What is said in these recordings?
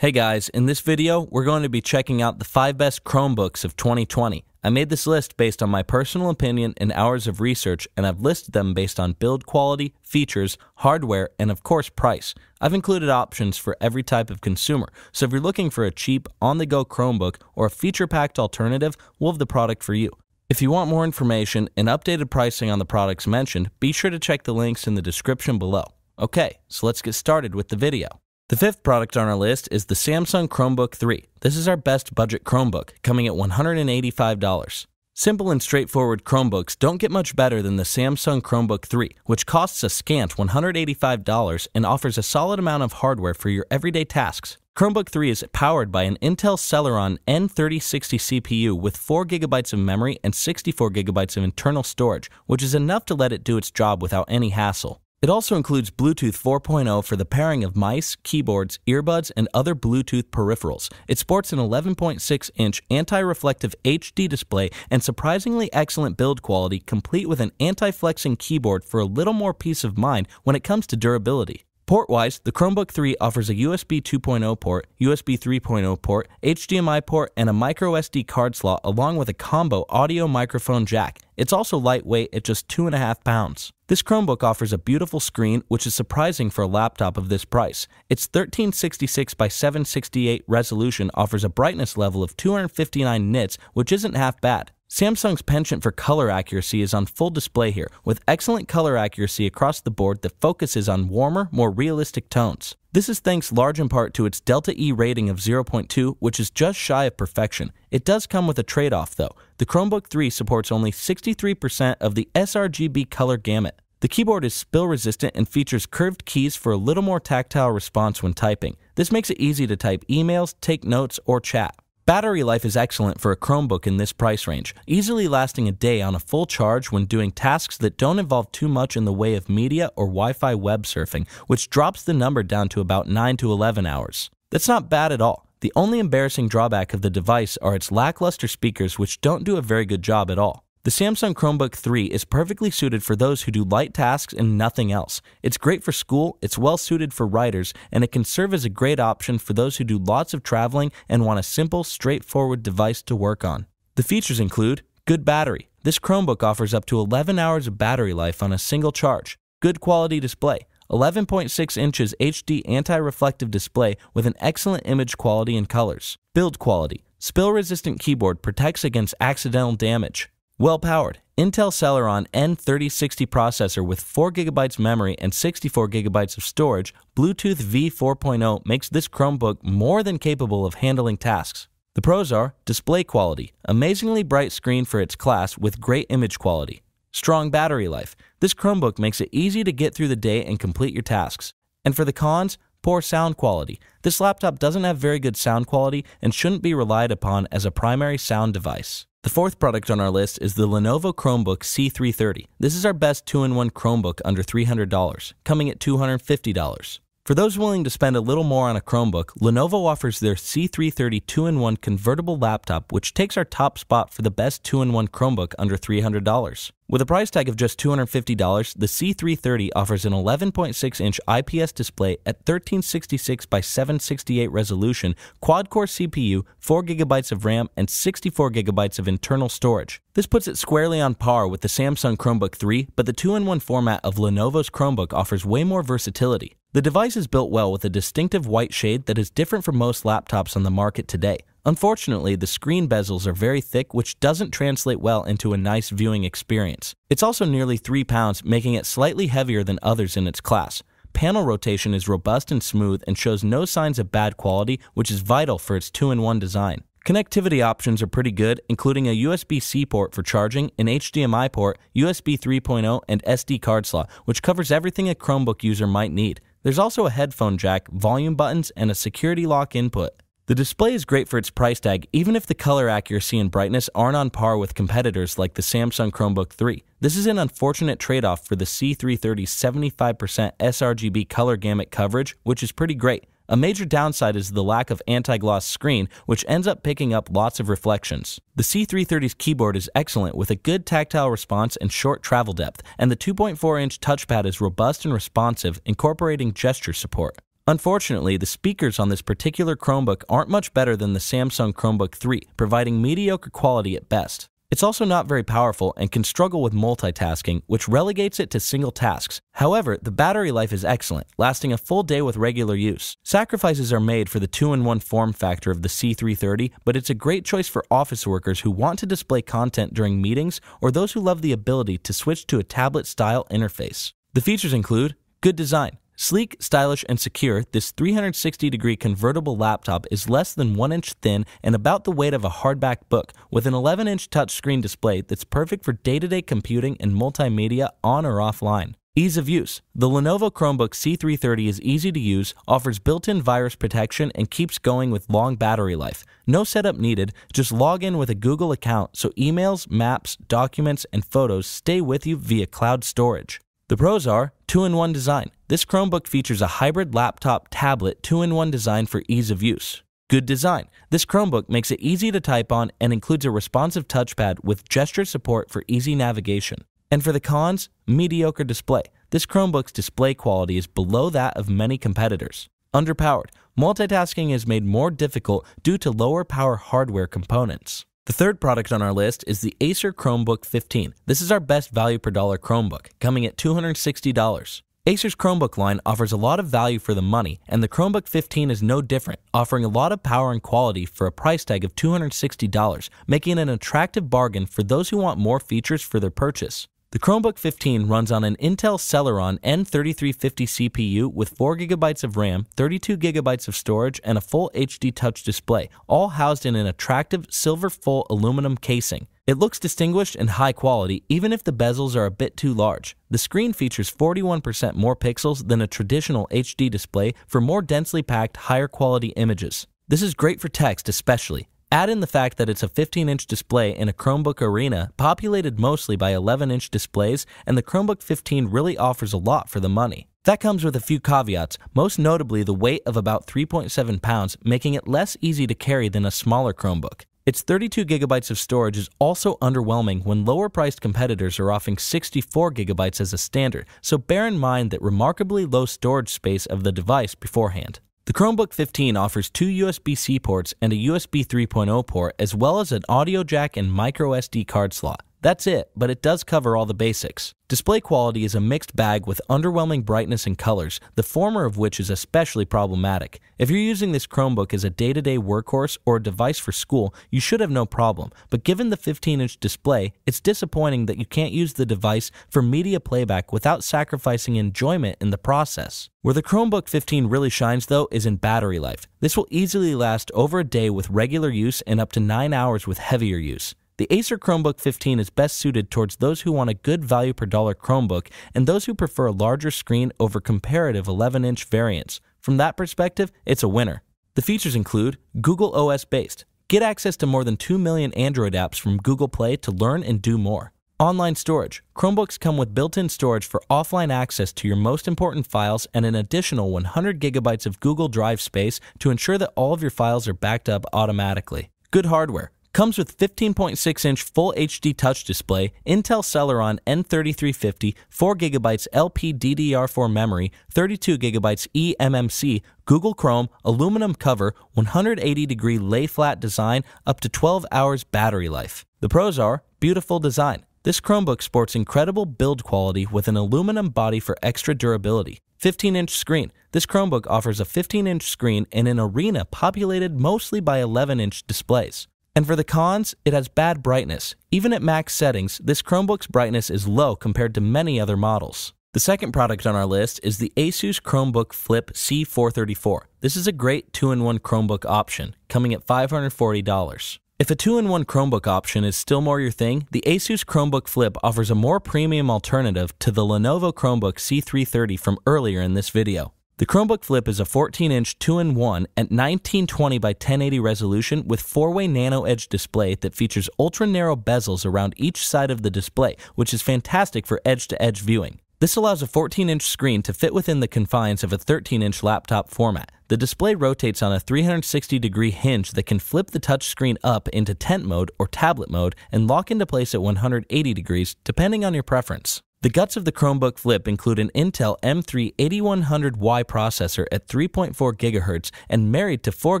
Hey guys, in this video, we're going to be checking out the 5 best Chromebooks of 2020. I made this list based on my personal opinion and hours of research, and I've listed them based on build quality, features, hardware, and of course, price. I've included options for every type of consumer, so if you're looking for a cheap, on the go Chromebook or a feature packed alternative, we'll have the product for you. If you want more information and updated pricing on the products mentioned, be sure to check the links in the description below. Okay, so let's get started with the video. The fifth product on our list is the Samsung Chromebook 3. This is our best budget Chromebook, coming at $185. Simple and straightforward Chromebooks don't get much better than the Samsung Chromebook 3, which costs a scant $185 and offers a solid amount of hardware for your everyday tasks. Chromebook 3 is powered by an Intel Celeron N3060 CPU with 4GB of memory and 64GB of internal storage, which is enough to let it do its job without any hassle. It also includes Bluetooth 4.0 for the pairing of mice, keyboards, earbuds, and other Bluetooth peripherals. It sports an 11.6 inch anti reflective HD display and surprisingly excellent build quality, complete with an anti flexing keyboard for a little more peace of mind when it comes to durability. Port wise, the Chromebook 3 offers a USB 2.0 port, USB 3.0 port, HDMI port, and a micro SD card slot, along with a combo audio microphone jack. It's also lightweight at just 2.5 pounds. This Chromebook offers a beautiful screen, which is surprising for a laptop of this price. Its 1366 by 768 resolution offers a brightness level of 259 nits, which isn't half bad. Samsung's penchant for color accuracy is on full display here, with excellent color accuracy across the board that focuses on warmer, more realistic tones. This is thanks large in part to its Delta E rating of 0.2, which is just shy of perfection. It does come with a trade off, though. The Chromebook 3 supports only 63% of the sRGB color gamut. The keyboard is spill resistant and features curved keys for a little more tactile response when typing. This makes it easy to type emails, take notes, or chat. Battery life is excellent for a Chromebook in this price range, easily lasting a day on a full charge when doing tasks that don't involve too much in the way of media or Wi Fi web surfing, which drops the number down to about 9 to 11 hours. That's not bad at all. The only embarrassing drawback of the device are its lackluster speakers, which don't do a very good job at all. The Samsung Chromebook 3 is perfectly suited for those who do light tasks and nothing else. It's great for school, it's well suited for writers, and it can serve as a great option for those who do lots of traveling and want a simple, straightforward device to work on. The features include good battery. This Chromebook offers up to 11 hours of battery life on a single charge, good quality display, 11.6 inches HD anti reflective display with an excellent image quality and colors, build quality. Spill resistant keyboard protects against accidental damage. Well powered, Intel Celeron N3060 processor with 4GB memory and 64GB of storage, Bluetooth V4.0 makes this Chromebook more than capable of handling tasks. The pros are display quality, amazingly bright screen for its class with great image quality. Strong battery life. This Chromebook makes it easy to get through the day and complete your tasks. And for the cons, poor sound quality. This laptop doesn't have very good sound quality and shouldn't be relied upon as a primary sound device. The fourth product on our list is the Lenovo Chromebook C330. This is our best two in one Chromebook under $300, coming at $250. For those willing to spend a little more on a Chromebook, Lenovo offers their C330 2 in 1 convertible laptop, which takes our top spot for the best 2 in 1 Chromebook under $300. With a price tag of just $250, the C330 offers an 11.6 inch IPS display at 1366 by 768 resolution, quad core CPU, 4GB of RAM, and 64GB of internal storage. This puts it squarely on par with the Samsung Chromebook 3, but the 2 in 1 format of Lenovo's Chromebook offers way more versatility. The device is built well with a distinctive white shade that is different from most laptops on the market today. Unfortunately, the screen bezels are very thick, which doesn't translate well into a nice viewing experience. It's also nearly 3 pounds, making it slightly heavier than others in its class. Panel rotation is robust and smooth and shows no signs of bad quality, which is vital for its 2 in 1 design. Connectivity options are pretty good, including a USB C port for charging, an HDMI port, USB 3.0, and SD card slot, which covers everything a Chromebook user might need. There's also a headphone jack, volume buttons, and a security lock input. The display is great for its price tag, even if the color accuracy and brightness aren't on par with competitors like the Samsung Chromebook 3. This is an unfortunate trade off for the C330's 75% sRGB color gamut coverage, which is pretty great. A major downside is the lack of anti-gloss screen, which ends up picking up lots of reflections. The C330's keyboard is excellent with a good tactile response and short travel depth, and the 2.4-inch touchpad is robust and responsive, incorporating gesture support. Unfortunately, the speakers on this particular Chromebook aren't much better than the Samsung Chromebook 3, providing mediocre quality at best. It's also not very powerful and can struggle with multitasking, which relegates it to single tasks. However, the battery life is excellent, lasting a full day with regular use. Sacrifices are made for the 2 in 1 form factor of the C330, but it's a great choice for office workers who want to display content during meetings or those who love the ability to switch to a tablet style interface. The features include good design, Sleek, stylish, and secure, this 360 degree convertible laptop is less than 1 inch thin and about the weight of a hardback book, with an 11 inch touchscreen display that's perfect for day to day computing and multimedia on or offline. Ease of use. The Lenovo Chromebook C330 is easy to use, offers built in virus protection, and keeps going with long battery life. No setup needed, just log in with a Google account so emails, maps, documents, and photos stay with you via cloud storage. The pros are 2 in 1 design. This Chromebook features a hybrid laptop tablet 2 in 1 design for ease of use. Good design. This Chromebook makes it easy to type on and includes a responsive touchpad with gesture support for easy navigation. And for the cons, mediocre display. This Chromebook's display quality is below that of many competitors. Underpowered. Multitasking is made more difficult due to lower power hardware components. The third product on our list is the Acer Chromebook 15. This is our best value per dollar Chromebook, coming at $260. Acer's Chromebook line offers a lot of value for the money, and the Chromebook 15 is no different, offering a lot of power and quality for a price tag of $260, making it an attractive bargain for those who want more features for their purchase. The Chromebook 15 runs on an Intel Celeron N3350 CPU with 4GB of RAM, 32GB of storage, and a full HD touch display, all housed in an attractive silver full aluminum casing. It looks distinguished and high quality even if the bezels are a bit too large. The screen features 41% more pixels than a traditional HD display for more densely packed, higher quality images. This is great for text especially. Add in the fact that it's a 15 inch display in a Chromebook arena populated mostly by 11 inch displays, and the Chromebook 15 really offers a lot for the money. That comes with a few caveats, most notably the weight of about 3.7 pounds, making it less easy to carry than a smaller Chromebook. Its 32 gigabytes of storage is also underwhelming when lower priced competitors are offering 64 gigabytes as a standard, so bear in mind that remarkably low storage space of the device beforehand. The Chromebook 15 offers two USB C ports and a USB 3.0 port, as well as an audio jack and micro SD card slot. That's it, but it does cover all the basics. Display quality is a mixed bag with underwhelming brightness and colors, the former of which is especially problematic. If you're using this Chromebook as a day to day workhorse or a device for school, you should have no problem. But given the 15 inch display, it's disappointing that you can't use the device for media playback without sacrificing enjoyment in the process. Where the Chromebook 15 really shines, though, is in battery life. This will easily last over a day with regular use and up to 9 hours with heavier use. The Acer Chromebook 15 is best suited towards those who want a good value per dollar Chromebook and those who prefer a larger screen over comparative 11 inch variants. From that perspective, it's a winner. The features include Google OS based. Get access to more than 2 million Android apps from Google Play to learn and do more. Online storage. Chromebooks come with built in storage for offline access to your most important files and an additional 100 gigabytes of Google Drive space to ensure that all of your files are backed up automatically. Good hardware. Comes with 15.6 inch Full HD touch display, Intel Celeron N3350, 4GB LPDDR4 memory, 32GB eMMC, Google Chrome, aluminum cover, 180 degree lay flat design, up to 12 hours battery life. The pros are beautiful design. This Chromebook sports incredible build quality with an aluminum body for extra durability. 15 inch screen. This Chromebook offers a 15 inch screen in an arena populated mostly by 11 inch displays. And for the cons, it has bad brightness. Even at max settings, this Chromebook's brightness is low compared to many other models. The second product on our list is the Asus Chromebook Flip C434. This is a great 2 in 1 Chromebook option, coming at $540. If a 2 in 1 Chromebook option is still more your thing, the Asus Chromebook Flip offers a more premium alternative to the Lenovo Chromebook C330 from earlier in this video. The Chromebook Flip is a 14 inch 2 in 1 at 1920 by 1080 resolution with 4 way nano edge display that features ultra narrow bezels around each side of the display, which is fantastic for edge to edge viewing. This allows a 14 inch screen to fit within the confines of a 13 inch laptop format. The display rotates on a 360 degree hinge that can flip the touchscreen up into tent mode or tablet mode and lock into place at 180 degrees, depending on your preference. The guts of the Chromebook Flip include an Intel M3 8100Y processor at 3.4 GHz and married to 4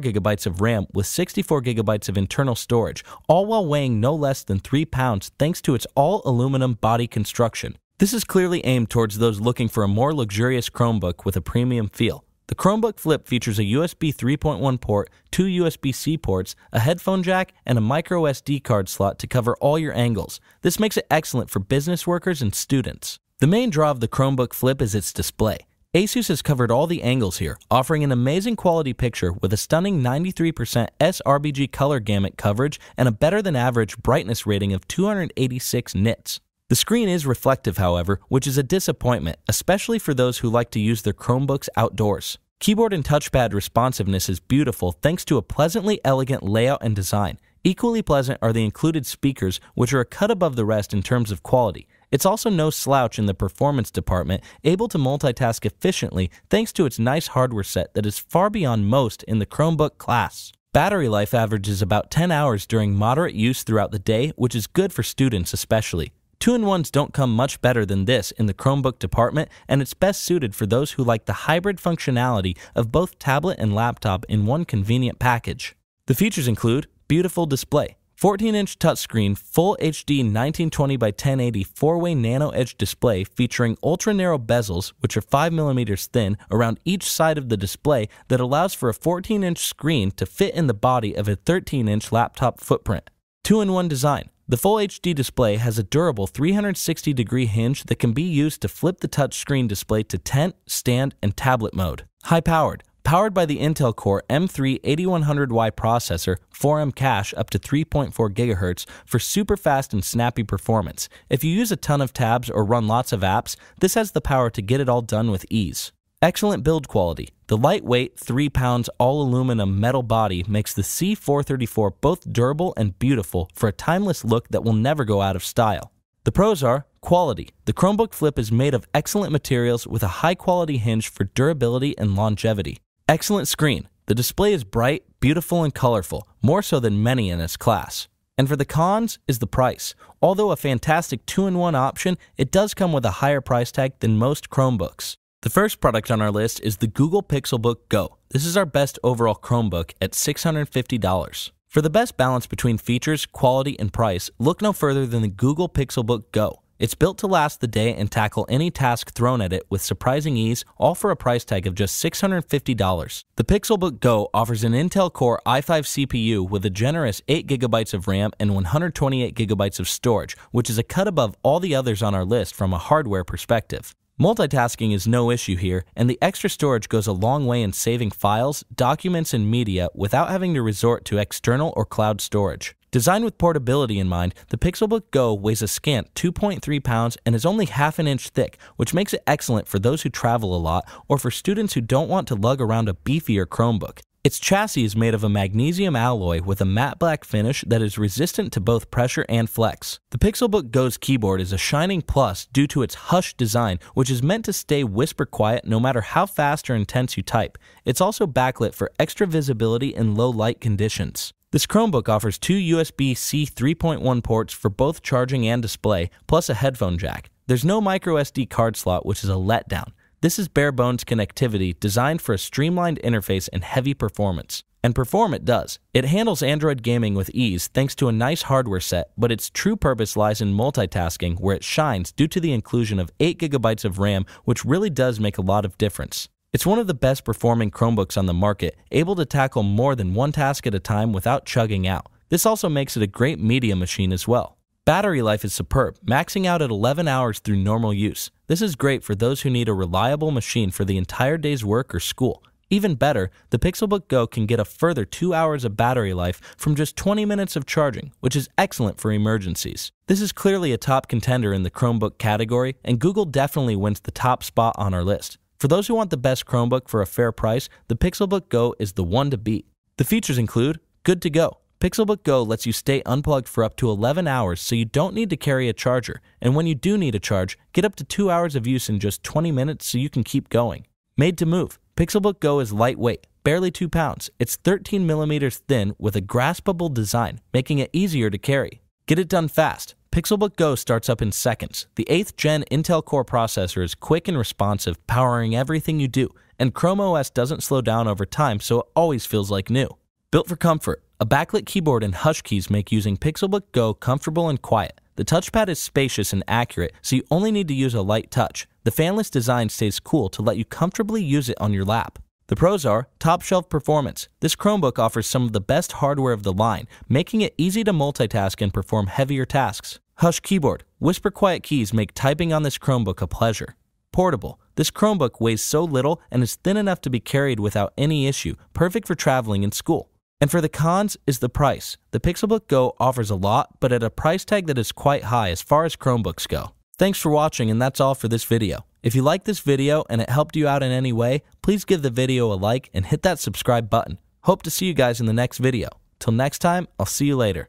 GB of RAM with 64 GB of internal storage, all while weighing no less than 3 pounds thanks to its all aluminum body construction. This is clearly aimed towards those looking for a more luxurious Chromebook with a premium feel. The Chromebook Flip features a USB 3.1 port, two USB C ports, a headphone jack, and a micro SD card slot to cover all your angles. This makes it excellent for business workers and students. The main draw of the Chromebook Flip is its display. Asus has covered all the angles here, offering an amazing quality picture with a stunning 93% sRGB color gamut coverage and a better than average brightness rating of 286 nits. The screen is reflective, however, which is a disappointment, especially for those who like to use their Chromebooks outdoors. Keyboard and touchpad responsiveness is beautiful thanks to a pleasantly elegant layout and design. Equally pleasant are the included speakers, which are a cut above the rest in terms of quality. It's also no slouch in the performance department, able to multitask efficiently thanks to its nice hardware set that is far beyond most in the Chromebook class. Battery life averages about 10 hours during moderate use throughout the day, which is good for students especially. Two in ones don't come much better than this in the Chromebook department, and it's best suited for those who like the hybrid functionality of both tablet and laptop in one convenient package. The features include beautiful display, 14 inch touchscreen, full HD 1920 by 1080 four way nano edge display featuring ultra narrow bezels, which are 5mm thin, around each side of the display that allows for a 14 inch screen to fit in the body of a 13 inch laptop footprint. Two in one design. The Full HD display has a durable 360 degree hinge that can be used to flip the touchscreen display to tent, stand, and tablet mode. High powered. Powered by the Intel Core M3 8100Y processor, 4M cache up to 3.4 GHz for super fast and snappy performance. If you use a ton of tabs or run lots of apps, this has the power to get it all done with ease. Excellent build quality. The lightweight, 3 pounds all aluminum metal body makes the C434 both durable and beautiful for a timeless look that will never go out of style. The pros are quality. The Chromebook Flip is made of excellent materials with a high quality hinge for durability and longevity. Excellent screen. The display is bright, beautiful, and colorful, more so than many in its class. And for the cons is the price. Although a fantastic two in one option, it does come with a higher price tag than most Chromebooks. The first product on our list is the Google Pixelbook Go. This is our best overall Chromebook at $650. For the best balance between features, quality, and price, look no further than the Google Pixelbook Go. It's built to last the day and tackle any task thrown at it with surprising ease, all for a price tag of just $650. The Pixelbook Go offers an Intel Core i5 CPU with a generous 8GB of RAM and 128GB of storage, which is a cut above all the others on our list from a hardware perspective. Multitasking is no issue here, and the extra storage goes a long way in saving files, documents, and media without having to resort to external or cloud storage. Designed with portability in mind, the Pixelbook Go weighs a scant 2.3 pounds and is only half an inch thick, which makes it excellent for those who travel a lot or for students who don't want to lug around a beefier Chromebook. Its chassis is made of a magnesium alloy with a matte black finish that is resistant to both pressure and flex. The Pixelbook Go's keyboard is a shining plus due to its hush design, which is meant to stay whisper quiet no matter how fast or intense you type. It's also backlit for extra visibility in low light conditions. This Chromebook offers two USB C 3.1 ports for both charging and display, plus a headphone jack. There's no microSD card slot, which is a letdown. This is bare bones connectivity designed for a streamlined interface and heavy performance. And perform it does. It handles Android gaming with ease thanks to a nice hardware set, but its true purpose lies in multitasking, where it shines due to the inclusion of 8GB of RAM, which really does make a lot of difference. It's one of the best performing Chromebooks on the market, able to tackle more than one task at a time without chugging out. This also makes it a great media machine as well. Battery life is superb, maxing out at 11 hours through normal use. This is great for those who need a reliable machine for the entire day's work or school. Even better, the Pixelbook Go can get a further 2 hours of battery life from just 20 minutes of charging, which is excellent for emergencies. This is clearly a top contender in the Chromebook category, and Google definitely wins the top spot on our list. For those who want the best Chromebook for a fair price, the Pixelbook Go is the one to beat. The features include Good to Go. Pixelbook Go lets you stay unplugged for up to 11 hours so you don't need to carry a charger. And when you do need a charge, get up to 2 hours of use in just 20 minutes so you can keep going. Made to move. Pixelbook Go is lightweight, barely 2 pounds. It's 13 millimeters thin with a graspable design, making it easier to carry. Get it done fast. Pixelbook Go starts up in seconds. The 8th gen Intel Core processor is quick and responsive, powering everything you do, and Chrome OS doesn't slow down over time, so it always feels like new. Built for comfort, a backlit keyboard and hush keys make using Pixelbook Go comfortable and quiet. The touchpad is spacious and accurate, so you only need to use a light touch. The fanless design stays cool to let you comfortably use it on your lap. The pros are top shelf performance. This Chromebook offers some of the best hardware of the line, making it easy to multitask and perform heavier tasks. Hush keyboard. Whisper quiet keys make typing on this Chromebook a pleasure. Portable. This Chromebook weighs so little and is thin enough to be carried without any issue, perfect for traveling and school. And for the cons is the price. The Pixelbook Go offers a lot, but at a price tag that is quite high as far as Chromebooks go. Thanks for watching, and that's all for this video. If you liked this video and it helped you out in any way, please give the video a like and hit that subscribe button. Hope to see you guys in the next video. Till next time, I'll see you later.